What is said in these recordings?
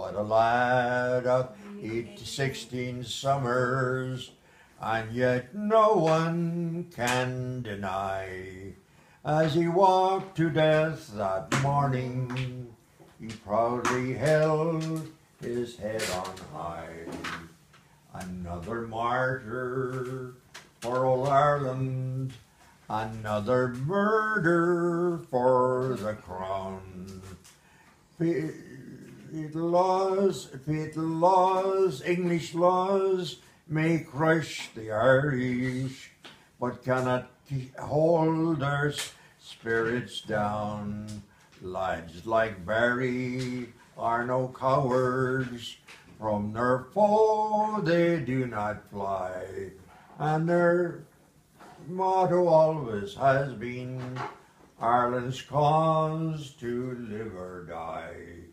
but a lad of eight to sixteen summers, and yet no one can deny. As he walked to death that morning, he proudly held his head on high. Another martyr for old Ireland, another murder for the crown. Fatal laws, fatal laws, English laws may crush the Irish, but cannot hold their spirits down. Lads like Barry are no cowards, from their foe they do not fly, and their motto always has been Ireland's cause to live or die.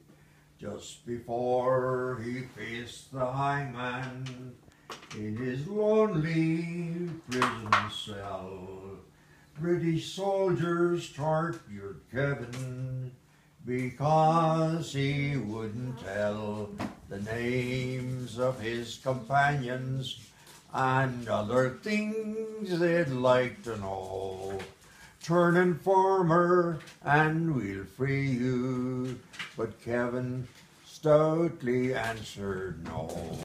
Just before he faced the hangman in his lonely prison cell, British soldiers tortured Kevin because he wouldn't tell the names of his companions and other things they'd like to know. Turn informer and we'll free you. But Kevin stoutly answered no.